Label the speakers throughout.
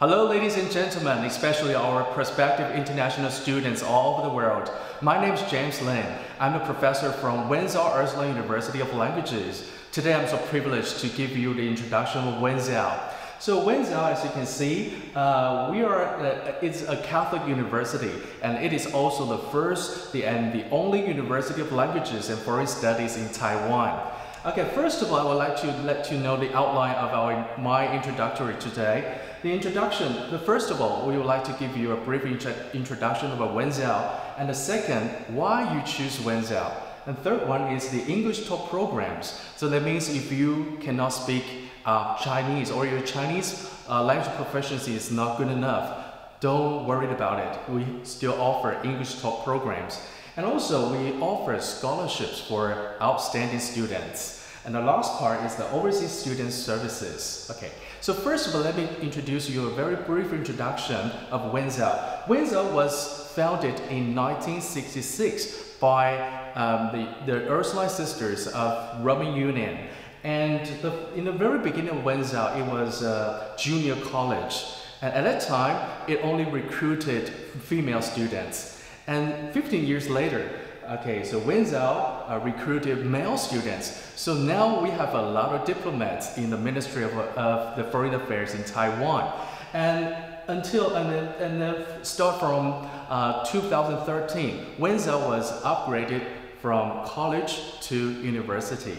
Speaker 1: Hello, ladies and gentlemen, especially our prospective international students all over the world. My name is James Lin. I'm a professor from Wenzao Ursuline University of Languages. Today, I'm so privileged to give you the introduction of Wenzao. So Wenzao, as you can see, uh, we are uh, it's a Catholic university, and it is also the first the, and the only university of languages and foreign studies in Taiwan. Okay, first of all, I would like to let you know the outline of our my introductory today. The introduction, the first of all, we would like to give you a brief intro introduction about Wenzao, and the second, why you choose Wenzao. And third one is the English talk programs. So that means if you cannot speak uh, Chinese or your Chinese uh, language proficiency is not good enough, don't worry about it. We still offer English talk programs. And also we offer scholarships for outstanding students. And the last part is the overseas student services. Okay, so first of all, let me introduce you a very brief introduction of Wenzao. Wenzao was founded in 1966 by um, the, the Ursuline Sisters of Roman Union. And the, in the very beginning of Wenzao, it was a junior college. And at that time, it only recruited female students. And 15 years later, okay, so Wenzao uh, recruited male students. So now we have a lot of diplomats in the Ministry of, of the Foreign Affairs in Taiwan. And until, and then, and start from uh, 2013, Wenzao was upgraded from college to university.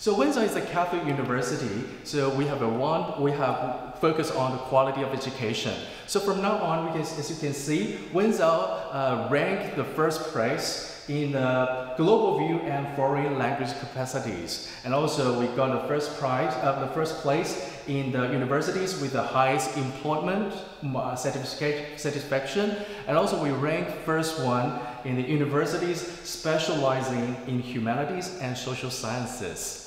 Speaker 1: So Wenzao is a Catholic university, so we have a one, we have focus on the quality of education. So from now on, we can, as you can see, Wenzao uh, ranked the first place in the global view and foreign language capacities. And also we got the first prize, uh, the first place in the universities with the highest employment uh, satisfaction. And also we ranked first one in the universities specializing in humanities and social sciences.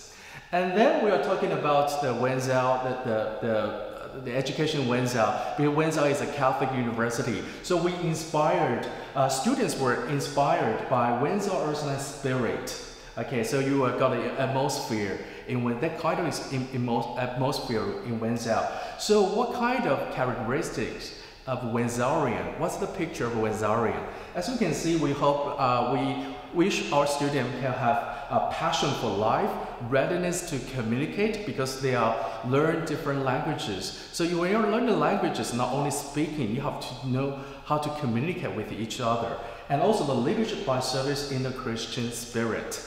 Speaker 1: And then we are talking about the Wenzao, the, the, the, the education Wenzao, because Wenzao is a Catholic university. So we inspired, uh, students were inspired by Wenzao Ursuline spirit. Okay, so you uh, got an atmosphere in when that kind of in, in atmosphere in Wenzao. So what kind of characteristics of Wenzhourian? What's the picture of Wenzhourian? As you can see, we hope uh, we wish our students can have a passion for life, readiness to communicate because they are learn different languages. So when you're learning languages, not only speaking, you have to know how to communicate with each other. And also the leadership by service in the Christian spirit.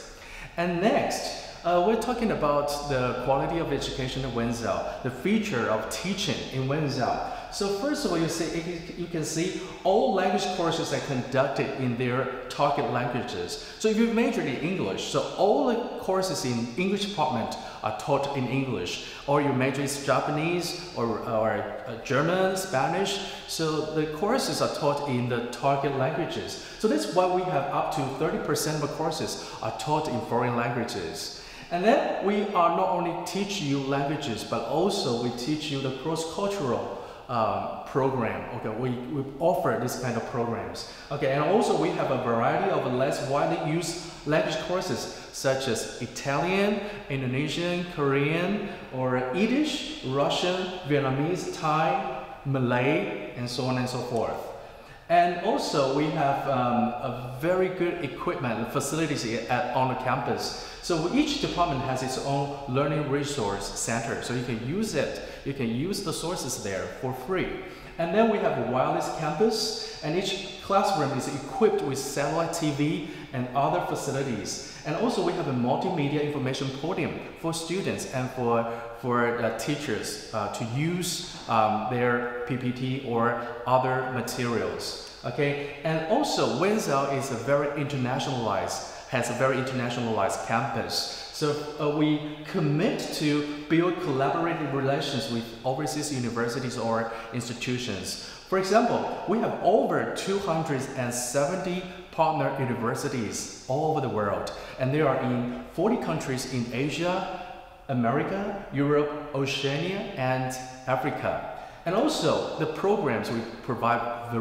Speaker 1: And next, uh, we're talking about the quality of education in Wenzao, the feature of teaching in Wenzao. So first of all, you see, you can see all language courses are conducted in their target languages. So if you major in English, so all the courses in English department are taught in English. Or you major in Japanese or, or uh, German, Spanish. So the courses are taught in the target languages. So that's why we have up to 30% of the courses are taught in foreign languages. And then we are not only teach you languages, but also we teach you the cross-cultural um, program. Okay, we, we offer this kind of programs. Okay, and also we have a variety of less widely used language courses such as Italian, Indonesian, Korean, or Yiddish, Russian, Vietnamese, Thai, Malay, and so on and so forth. And also we have um, a very good equipment and facilities at, on the campus. So each department has its own learning resource center, so you can use it. You can use the sources there for free. And then we have a wireless campus, and each classroom is equipped with satellite TV and other facilities. And also we have a multimedia information podium for students and for, for uh, teachers uh, to use um, their PPT or other materials. Okay, and also Wenzao is a very internationalized, has a very internationalized campus. So uh, we commit to build collaborative relations with overseas universities or institutions. For example, we have over 270 partner universities all over the world, and they are in 40 countries in Asia, America, Europe, Oceania, and Africa. And also the programs, we provide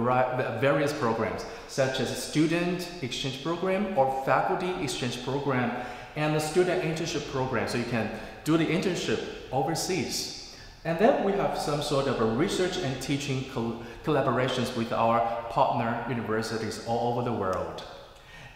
Speaker 1: various programs such as student exchange program or faculty exchange program and the student internship program so you can do the internship overseas. And then we have some sort of a research and teaching col collaborations with our partner universities all over the world.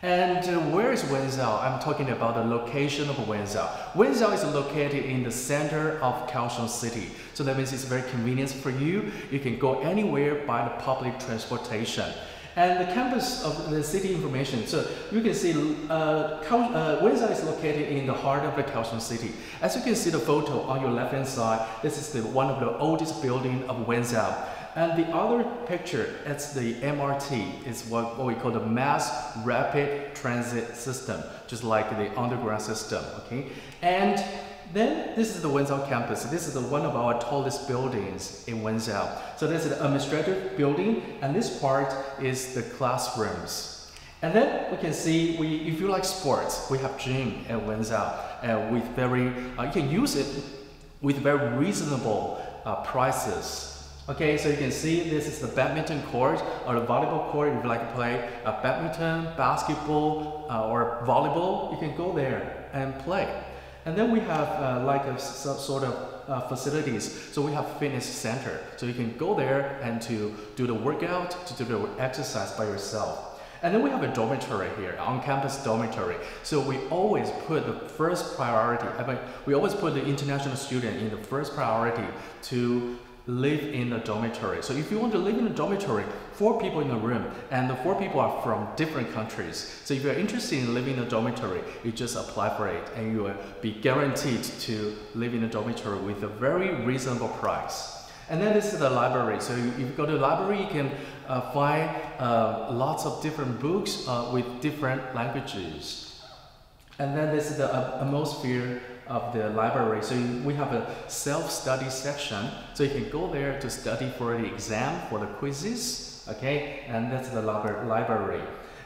Speaker 1: And uh, where is Wenzao? I'm talking about the location of Wenzao. Wenzao is located in the center of Kaohsiung City. So that means it's very convenient for you. You can go anywhere by the public transportation. And the campus of the city information, so you can see uh, uh, Wenzao is located in the heart of the Kaohsiung city. As you can see the photo on your left hand side, this is the, one of the oldest building of Wenzao. And the other picture, it's the MRT. It's what, what we call the Mass Rapid Transit System, just like the underground system, okay? And then this is the Wenzao campus. This is the, one of our tallest buildings in Wenzao. So this is the administrative building, and this part is the classrooms. And then we can see, we, if you like sports, we have gym at Wenzao uh, with very, uh, you can use it with very reasonable uh, prices. Okay, so you can see this is the badminton court or the volleyball court. If you like to play uh, badminton, basketball, uh, or volleyball, you can go there and play. And then we have uh, like a sort of uh, facilities. So we have fitness center. So you can go there and to do the workout, to do the exercise by yourself. And then we have a dormitory here, on-campus dormitory. So we always put the first priority, I mean, we always put the international student in the first priority to live in a dormitory. So if you want to live in a dormitory, four people in a room, and the four people are from different countries. So if you're interested in living in a dormitory, you just apply for it and you will be guaranteed to live in a dormitory with a very reasonable price. And then this is the library. So if you go to the library, you can uh, find uh, lots of different books uh, with different languages. And then this is the uh, atmosphere of the library. So we have a self-study section. So you can go there to study for the exam, for the quizzes, okay? And that's the library.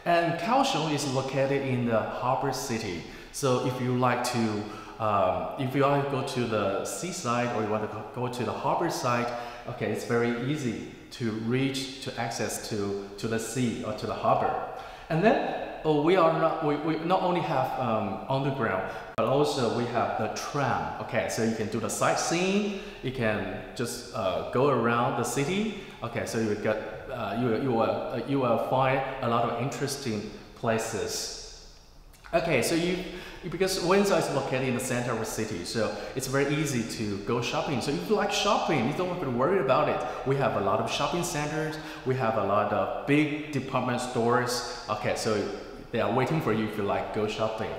Speaker 1: And Kaohsiung is located in the harbor city. So if you like to, um, if you want to go to the seaside or you want to go to the harbor side, okay, it's very easy to reach, to access to, to the sea or to the harbor. And then oh, we are not, we, we not only have um, underground, but also we have the tram. Okay, so you can do the sightseeing, you can just uh, go around the city. Okay, so you get, uh, you, you, will, uh, you will find a lot of interesting places. Okay, so you, because Wenzao is located in the center of the city, so it's very easy to go shopping. So if you like shopping, you don't have to worry about it. We have a lot of shopping centers, we have a lot of big department stores. Okay, so they are waiting for you if you like go shopping.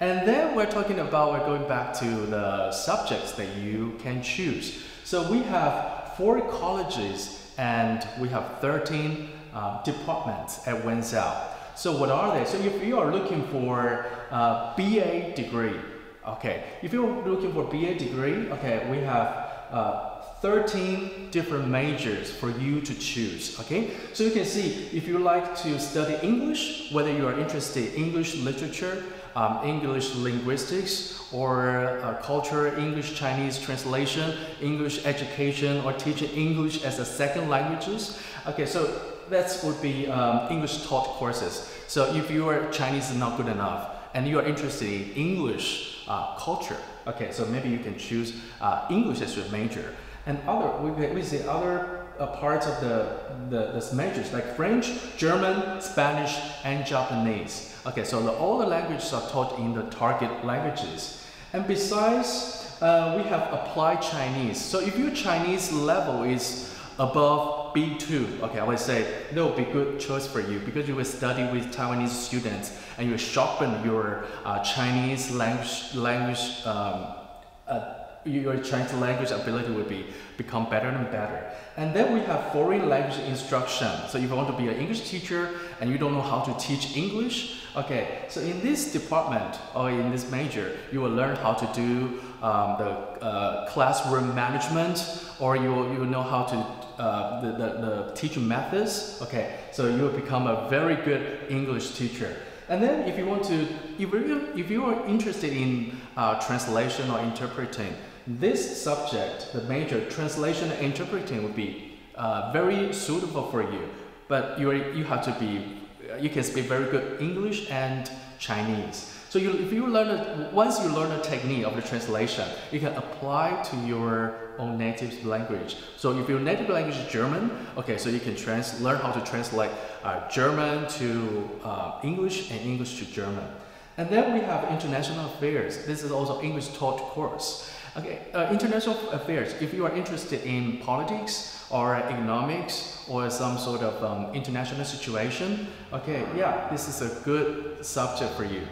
Speaker 1: And then we're talking about, we're going back to the subjects that you can choose. So we have four colleges and we have 13 uh, departments at Wenzao. So what are they? So if you are looking for a uh, BA degree, okay, if you're looking for BA degree, okay, we have uh, 13 different majors for you to choose, okay? So you can see if you like to study English, whether you are interested in English literature, um, English linguistics, or uh, culture, English Chinese translation, English education, or teaching English as a second languages. Okay, so that would be um, English taught courses. So if your Chinese is not good enough, and you are interested in English uh, culture, okay, so maybe you can choose uh, English as your major and other, we, we see other uh, parts of the, the, majors like French, German, Spanish, and Japanese. Okay, so the, all the languages are taught in the target languages. And besides, uh, we have applied Chinese. So if your Chinese level is above B2, okay, I would say that would be good choice for you because you will study with Taiwanese students and you sharpen your uh, Chinese language, language um, uh, your Chinese language ability will be become better and better. And then we have foreign language instruction. So if you want to be an English teacher and you don't know how to teach English, okay, so in this department or in this major, you will learn how to do um, the uh, classroom management or you will, you will know how to uh, the, the, the teaching methods. Okay, so you will become a very good English teacher. And then if you want to, if you if you are interested in uh, translation or interpreting, this subject, the major translation and interpreting would be uh, very suitable for you. But you, are, you have to be, you can speak very good English and Chinese. So you, if you learn, a, once you learn the technique of the translation, you can apply to your own native language. So if your native language is German, okay, so you can trans, learn how to translate uh, German to uh, English and English to German. And then we have international affairs. This is also English taught course. Okay, uh, international affairs. If you are interested in politics or economics or some sort of um, international situation, okay, yeah, this is a good subject for you.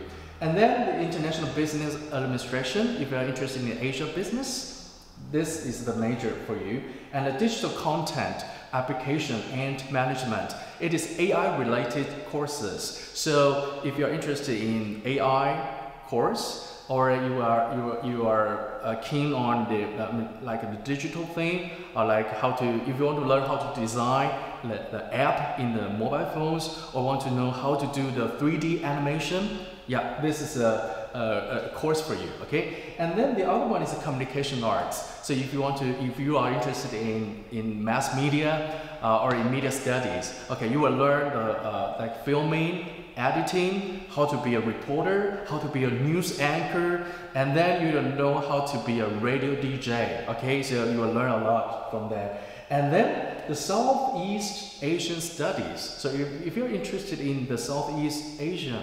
Speaker 1: And then the international business administration. If you are interested in Asia business, this is the major for you. And the digital content application and management. It is AI related courses. So if you're interested in AI course, or you are you you are uh, keen on the uh, like the digital thing or like how to if you want to learn how to design the, the app in the mobile phones or want to know how to do the 3D animation yeah this is a, a, a course for you okay? And then the other one is the communication arts. So if you want to if you are interested in in mass media uh, or in media studies okay you will learn the uh, like filming editing, how to be a reporter, how to be a news anchor, and then you will know how to be a radio DJ. Okay, so you will learn a lot from that. And then the Southeast Asian studies. So if, if you're interested in the Southeast Asian,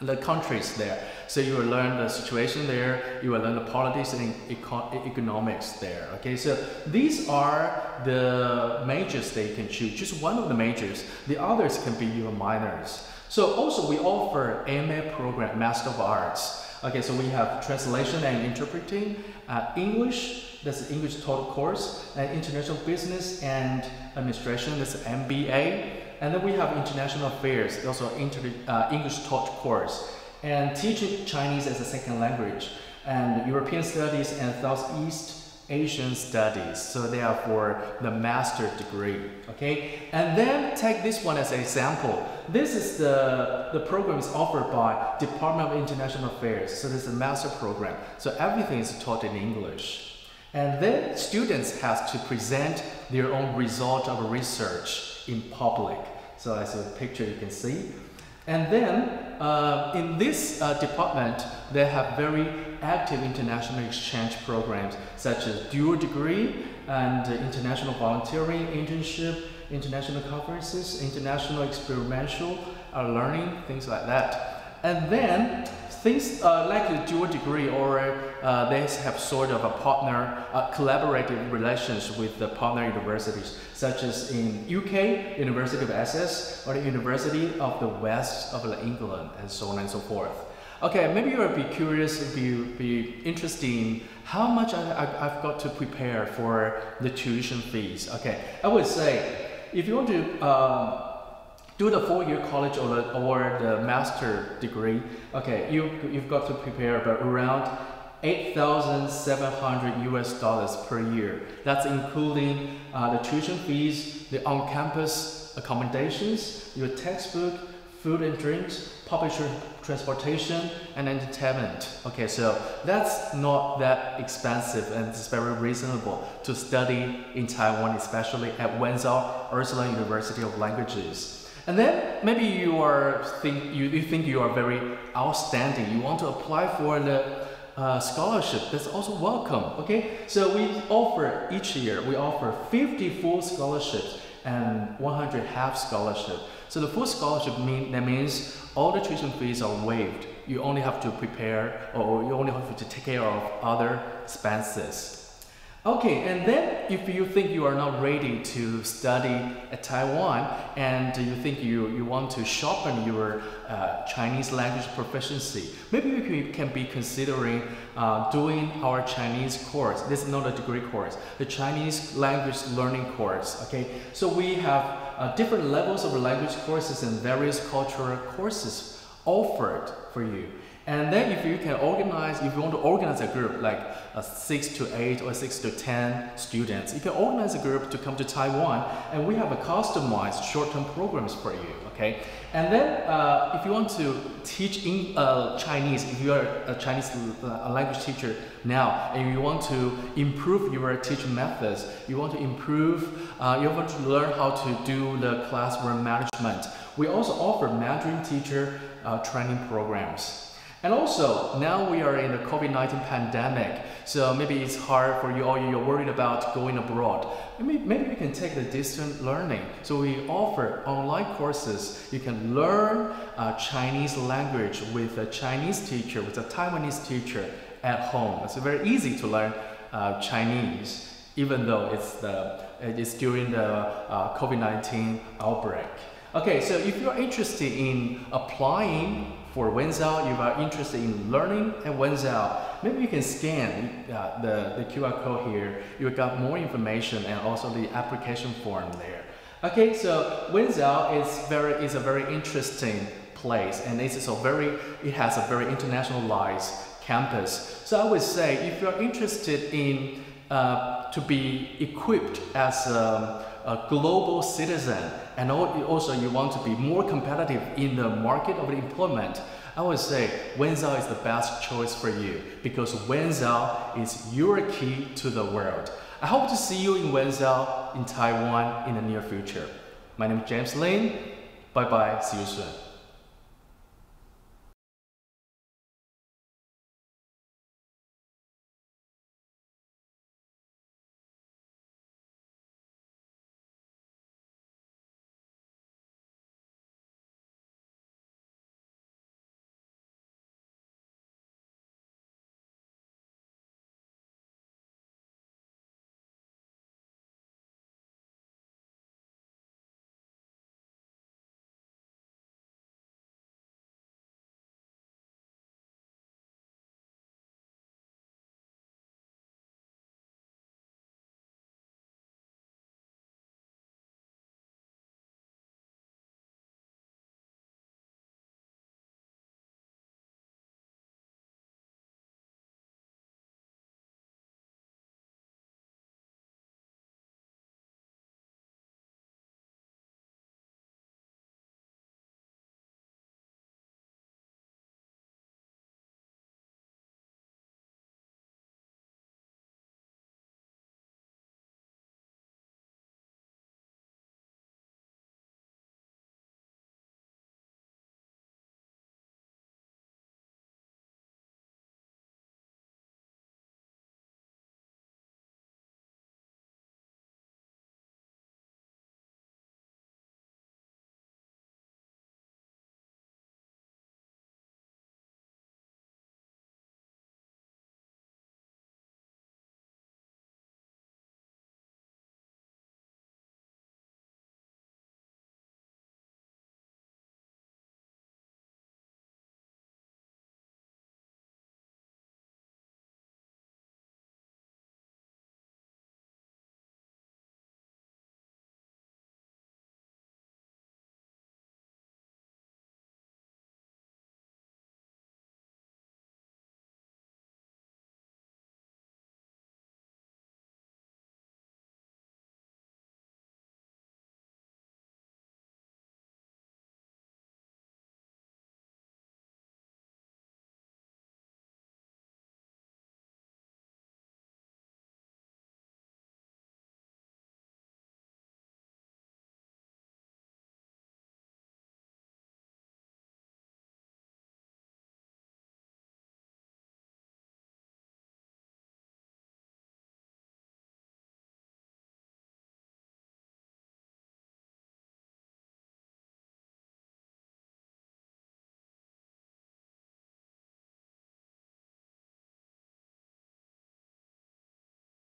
Speaker 1: the countries there, so you will learn the situation there, you will learn the politics and econ economics there. Okay, so these are the majors you can choose. Just one of the majors. The others can be your minors. So also we offer MA program, Master of Arts. Okay, so we have translation and interpreting, uh, English, that's English taught course, and international business and administration, that's MBA. And then we have international affairs, also inter, uh, English taught course, and teaching Chinese as a second language, and European studies and Southeast Asian Studies. So they are for the master degree, okay? And then take this one as an example. This is the, the program is offered by Department of International Affairs. So this is a master program. So everything is taught in English. And then students have to present their own result of research in public. So as a picture you can see. And then uh, in this uh, department, they have very active international exchange programs such as dual degree and international volunteering internship, international conferences, international experimental uh, learning, things like that. And then things uh, like a dual degree or uh, they have sort of a partner, uh, collaborative relations with the partner universities, such as in UK, University of Essex, or the University of the West of England, and so on and so forth. Okay, maybe you'll be curious, be, be interested in how much I, I, have got to prepare for the tuition fees. Okay, I would say if you want to um, do the four-year college or the, or the master degree, okay, you, you've got to prepare about around 8,700 US dollars per year. That's including uh, the tuition fees, the on-campus accommodations, your textbook, food and drinks, public transportation, and entertainment. Okay, so that's not that expensive and it's very reasonable to study in Taiwan, especially at Wenzao Ursuline University of Languages. And then maybe you are think you, you think you are very outstanding. You want to apply for the uh, scholarship. That's also welcome. Okay, so we offer each year we offer 50 full scholarships and 100 half scholarship. So the full scholarship mean that means all the tuition fees are waived. You only have to prepare or you only have to take care of other expenses. Okay, and then if you think you are not ready to study at Taiwan and you think you, you want to sharpen your uh, Chinese language proficiency, maybe you can be considering uh, doing our Chinese course. This is not a degree course, the Chinese language learning course. Okay, so we have uh, different levels of language courses and various cultural courses offered for you. And then if you can organize, if you want to organize a group like a six to eight or six to 10 students, you can organize a group to come to Taiwan and we have a customized short-term programs for you, okay? And then uh, if you want to teach in uh, Chinese, if you are a Chinese uh, language teacher now and you want to improve your teaching methods, you want to improve, uh, you want to learn how to do the classroom management, we also offer Mandarin teacher uh, training programs. And also, now we are in the COVID-19 pandemic, so maybe it's hard for you or you're worried about going abroad. Maybe, you can take the distant learning. So we offer online courses. You can learn uh, Chinese language with a Chinese teacher, with a Taiwanese teacher at home. It's very easy to learn uh, Chinese, even though it's, the, it's during the uh, COVID-19 outbreak. Okay, so if you're interested in applying for Wenzao, if you are interested in learning at Wenzao, maybe you can scan uh, the, the QR code here. You got more information and also the application form there. Okay, so Wenzao is very is a very interesting place and it's a very it has a very internationalized campus. So I would say if you're interested in uh, to be equipped as a, a global citizen and also you want to be more competitive in the market of employment, I would say Wenzao is the best choice for you because Wenzao is your key to the world. I hope to see you in Wenzao in Taiwan in the near future. My name is James Lin. Bye bye. See you soon.